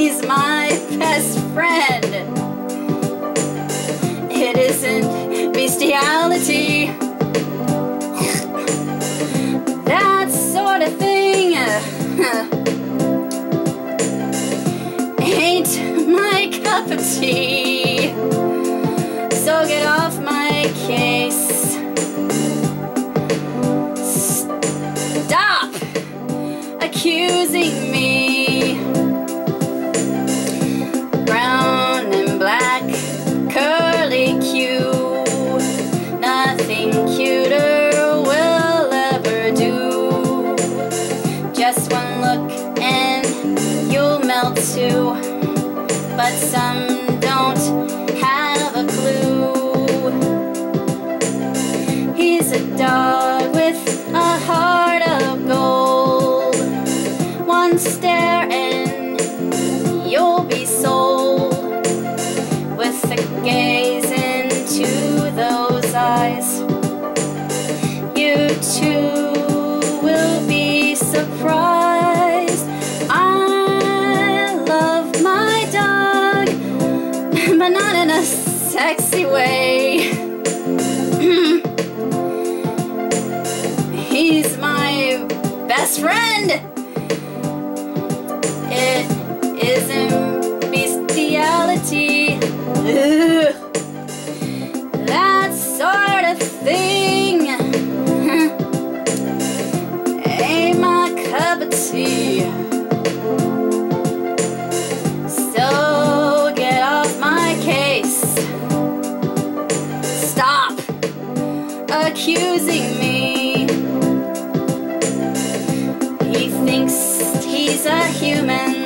He's my best friend. It isn't bestiality. that sort of thing. Ain't my cup of tea. So get off my case. Stop accusing me. Sun. sexy way. He's my best friend. accusing me. He thinks he's a human.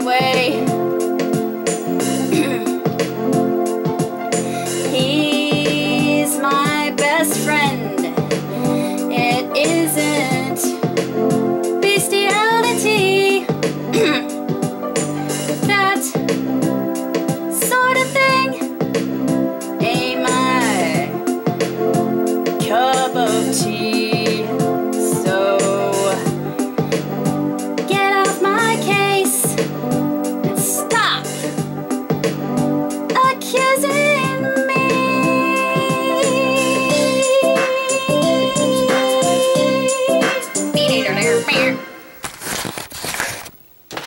way.